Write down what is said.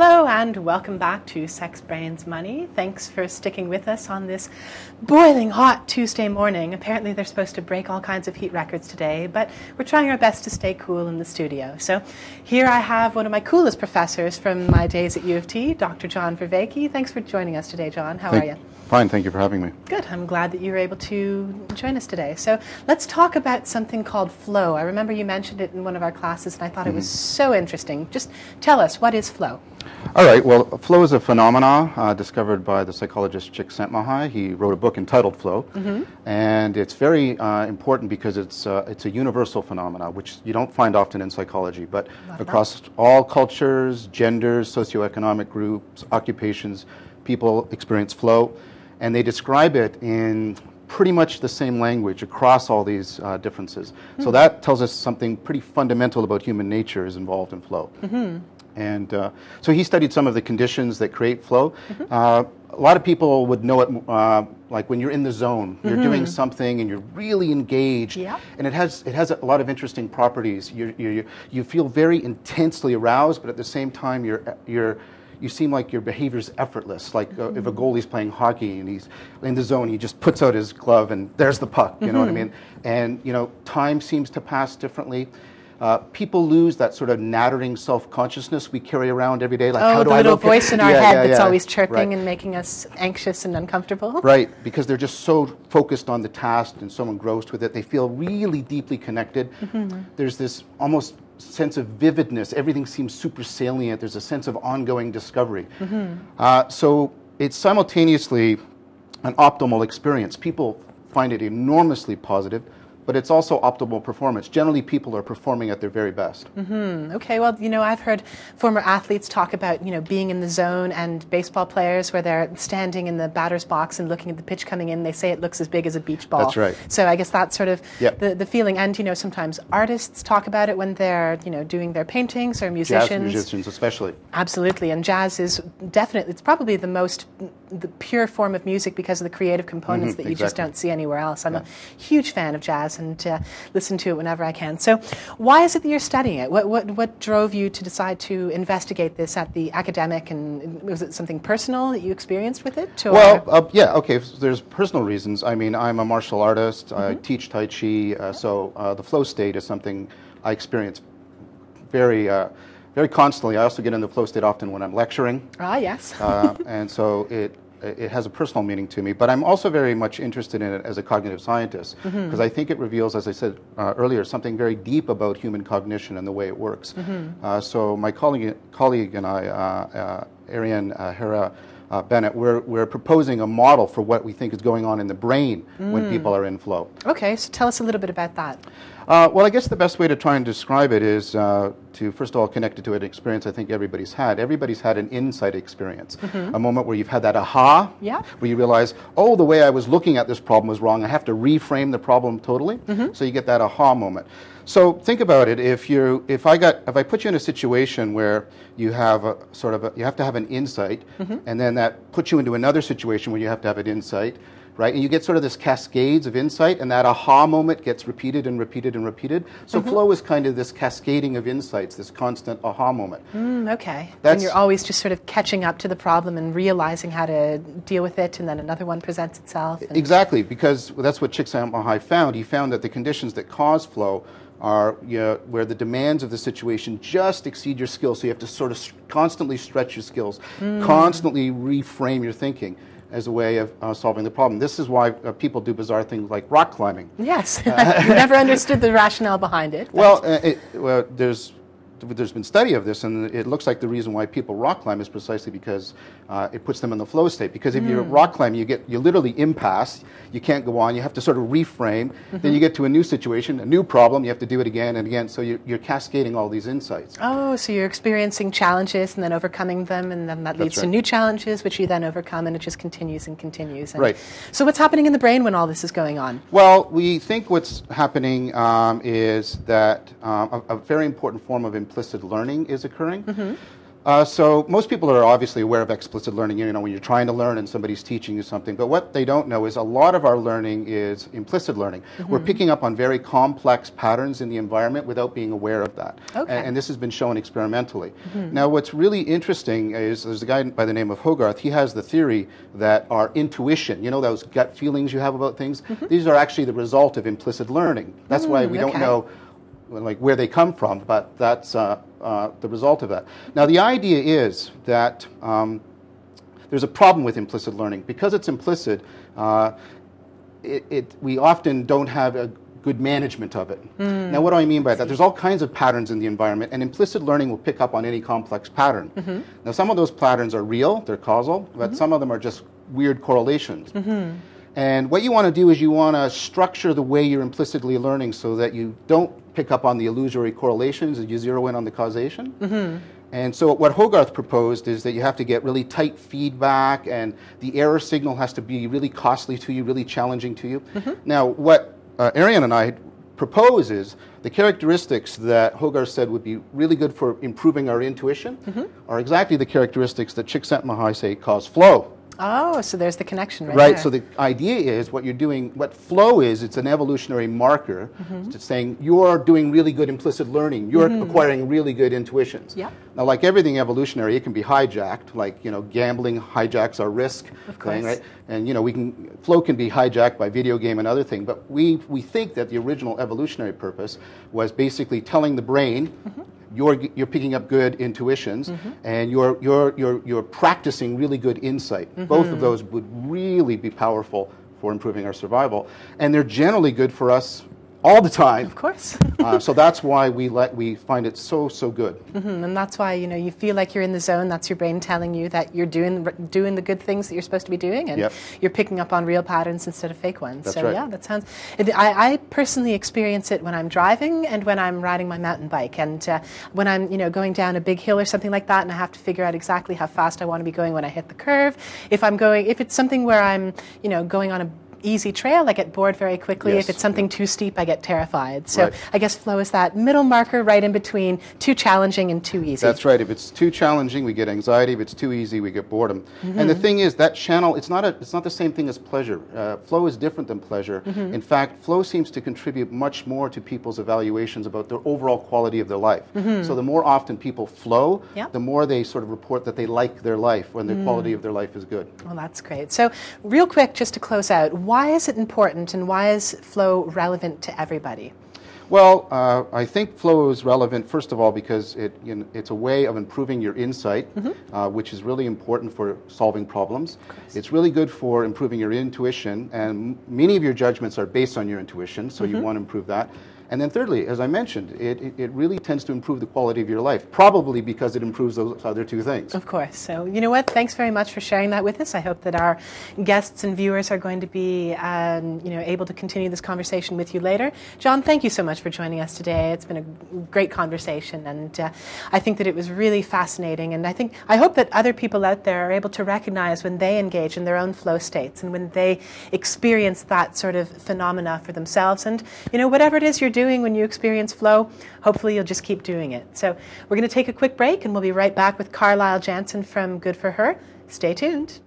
Hello and welcome back to Sex Brains Money. Thanks for sticking with us on this boiling hot Tuesday morning. Apparently, they're supposed to break all kinds of heat records today, but we're trying our best to stay cool in the studio. So, here I have one of my coolest professors from my days at U of T, Dr. John Vervaeke. Thanks for joining us today, John. How Thank, are you? Fine, thank you for having me. Good. I'm glad that you were able to join us today. So let's talk about something called flow. I remember you mentioned it in one of our classes, and I thought mm-hmm. it was so interesting. Just tell us, what is flow? All right. Well, flow is a phenomenon uh, discovered by the psychologist Csikszentmihalyi. He wrote a book entitled Flow, mm-hmm. and it's very uh, important because it's uh, it's a universal phenomenon, which you don't find often in psychology. But across that. all cultures, genders, socioeconomic groups, occupations, people experience flow and they describe it in pretty much the same language across all these uh, differences. Mm-hmm. So that tells us something pretty fundamental about human nature is involved in flow. Mm-hmm. And uh, so he studied some of the conditions that create flow. Mm-hmm. Uh, a lot of people would know it uh, like when you're in the zone, you're doing mm-hmm. something and you're really engaged, yeah. and it has it has a lot of interesting properties. You you you feel very intensely aroused, but at the same time you're you're you seem like your behavior is effortless. Like uh, if a mm-hmm. goalie's playing hockey and he's in the zone, he just puts out his glove and there's the puck. You mm-hmm. know what I mm-hmm. mean? And you know, time seems to pass differently. Uh, people lose that sort of nattering self-consciousness we carry around every day. Like, oh, how do the I little voice in our yeah, head yeah, that's yeah. always chirping right. and making us anxious and uncomfortable. Right, because they're just so focused on the task and so engrossed with it. They feel really deeply connected. Mm-hmm. There's this almost sense of vividness. Everything seems super salient. There's a sense of ongoing discovery. Mm-hmm. Uh, so it's simultaneously an optimal experience. People find it enormously positive but it's also optimal performance. Generally, people are performing at their very best. Mm-hmm. Okay, well, you know, I've heard former athletes talk about, you know, being in the zone and baseball players where they're standing in the batter's box and looking at the pitch coming in. They say it looks as big as a beach ball. That's right. So I guess that's sort of yep. the, the feeling. And, you know, sometimes artists talk about it when they're, you know, doing their paintings or musicians. Jazz musicians, especially. Absolutely. And jazz is definitely, it's probably the most, the pure form of music because of the creative components mm-hmm, that you exactly. just don't see anywhere else. I'm yeah. a huge fan of jazz and uh, listen to it whenever I can. So, why is it that you're studying it? What, what, what drove you to decide to investigate this at the academic? And was it something personal that you experienced with it? Or? Well, uh, yeah, okay. So there's personal reasons. I mean, I'm a martial artist. Mm-hmm. I teach Tai Chi, uh, so uh, the flow state is something I experience very uh, very constantly. I also get in the flow state often when I'm lecturing. Ah, yes. uh, and so it it has a personal meaning to me, but I'm also very much interested in it as a cognitive scientist because mm-hmm. I think it reveals, as I said uh, earlier, something very deep about human cognition and the way it works. Mm-hmm. Uh, so my colleague, colleague and I, uh, uh Ariane uh, Herrera uh, Bennett, we're, we're proposing a model for what we think is going on in the brain mm. when people are in flow. Okay, so tell us a little bit about that. Uh, well, I guess the best way to try and describe it is uh, to first of all connect it to an experience I think everybody's had. Everybody's had an insight experience, mm-hmm. a moment where you've had that aha, yeah. where you realize, oh, the way I was looking at this problem was wrong. I have to reframe the problem totally. Mm-hmm. So you get that aha moment. So think about it. If you, if I got, if I put you in a situation where you have a sort of, a, you have to have an insight, mm-hmm. and then that puts you into another situation where you have to have an insight, right? And you get sort of this cascades of insight, and that aha moment gets repeated and repeated and repeated. So mm-hmm. flow is kind of this cascading of insights, this constant aha moment. Mm, okay. That's, and you're always just sort of catching up to the problem and realizing how to deal with it, and then another one presents itself. Exactly, because that's what Csikszentmihalyi found. He found that the conditions that cause flow are you know, where the demands of the situation just exceed your skills. So you have to sort of constantly stretch your skills, mm. constantly reframe your thinking as a way of uh, solving the problem. This is why uh, people do bizarre things like rock climbing. Yes, uh, never understood the rationale behind it. Well, uh, it, well, there's there's been study of this, and it looks like the reason why people rock climb is precisely because uh, it puts them in the flow state. Because if mm. you rock climb, you get you literally impasse. You can't go on. You have to sort of reframe. Mm-hmm. Then you get to a new situation, a new problem. You have to do it again and again. So you're, you're cascading all these insights. Oh, so you're experiencing challenges and then overcoming them, and then that leads right. to new challenges, which you then overcome, and it just continues and continues. And right. So what's happening in the brain when all this is going on? Well, we think what's happening um, is that um, a, a very important form of implicit learning is occurring. Mm-hmm. Uh, so most people are obviously aware of explicit learning, you know, when you're trying to learn and somebody's teaching you something. But what they don't know is a lot of our learning is implicit learning. Mm-hmm. We're picking up on very complex patterns in the environment without being aware of that. Okay. And, and this has been shown experimentally. Mm-hmm. Now, what's really interesting is there's a guy by the name of Hogarth. He has the theory that our intuition, you know, those gut feelings you have about things, mm-hmm. these are actually the result of implicit learning. That's why we mm, okay. don't know like where they come from, but that's uh, uh, the result of that. Now, the idea is that um, there's a problem with implicit learning. Because it's implicit, uh, it, it, we often don't have a good management of it. Mm. Now, what do I mean by that? There's all kinds of patterns in the environment, and implicit learning will pick up on any complex pattern. Mm-hmm. Now, some of those patterns are real, they're causal, but mm-hmm. some of them are just weird correlations. Mm-hmm. And what you want to do is you want to structure the way you're implicitly learning so that you don't pick up on the illusory correlations and you zero in on the causation. Mm-hmm. And so what Hogarth proposed is that you have to get really tight feedback and the error signal has to be really costly to you, really challenging to you. Mm-hmm. Now, what uh, Ariane and I propose is the characteristics that Hogarth said would be really good for improving our intuition mm-hmm. are exactly the characteristics that Csikszentmihalyi say cause flow. Oh, so there's the connection right, right there. So the idea is what you're doing, what flow is, it's an evolutionary marker. Mm-hmm. It's saying you're doing really good implicit learning. You're mm-hmm. acquiring really good intuitions. Yeah. Now, like everything evolutionary, it can be hijacked. Like you know, gambling hijacks our risk thing, right? And you know, we can flow can be hijacked by video game and other thing. But we we think that the original evolutionary purpose was basically telling the brain. Mm-hmm you're, you're picking up good intuitions mm-hmm. and you're, you're, you're, you're practicing really good insight. Mm-hmm. Both of those would really be powerful for improving our survival. And they're generally good for us all the time. Of course. uh, so that's why we let we find it so so good. Mm-hmm. And that's why you know you feel like you're in the zone. That's your brain telling you that you're doing doing the good things that you're supposed to be doing, and yep. you're picking up on real patterns instead of fake ones. That's so right. yeah, that sounds. It, I, I, personally experience it when I'm driving and when I'm riding my mountain bike, and uh, when I'm you know going down a big hill or something like that, and I have to figure out exactly how fast I want to be going when I hit the curve. If I'm going, if it's something where I'm you know going on a easy trail, I get bored very quickly. Yes. If it's something too steep, I get terrified. So right. I guess flow is that middle marker right in between too challenging and too easy. That's right. If it's too challenging, we get anxiety. If it's too easy, we get boredom. Mm-hmm. And the thing is, that channel, it's not, a, it's not the same thing as pleasure. Uh, flow is different than pleasure. Mm-hmm. In fact, flow seems to contribute much more to people's evaluations about their overall quality of their life. Mm-hmm. So the more often people flow, yep. the more they sort of report that they like their life when the mm. quality of their life is good. Well, that's great. So, real quick, just to close out, why is it important? and why is flow relevant to everybody? Well, uh, I think flow is relevant, first of all, because it, you know, it's a way of improving your insight, mm-hmm. uh, which is really important for solving problems. It's really good for improving your intuition, and many of your judgments are based on your intuition, so mm-hmm. you want to improve that. And then thirdly, as I mentioned, it, it, really tends to improve the quality of your life, probably because it improves those other two things. Of course. So, you know what? Thanks very much for sharing that with us. I hope that our guests and viewers are going to be, um, you know, able to continue this conversation with you later. John, thank you so much for joining us today. It's been a great conversation, and uh, I think that it was really fascinating. And I think, I hope that other people out there are able to recognize when they engage in their own flow states and when they experience that sort of phenomena for themselves. And, you know, whatever it is you're doing when you experience flow, hopefully you'll just keep doing it. So we're going to take a quick break and we'll be right back with Carlyle Jansen from Good for Her. Stay tuned.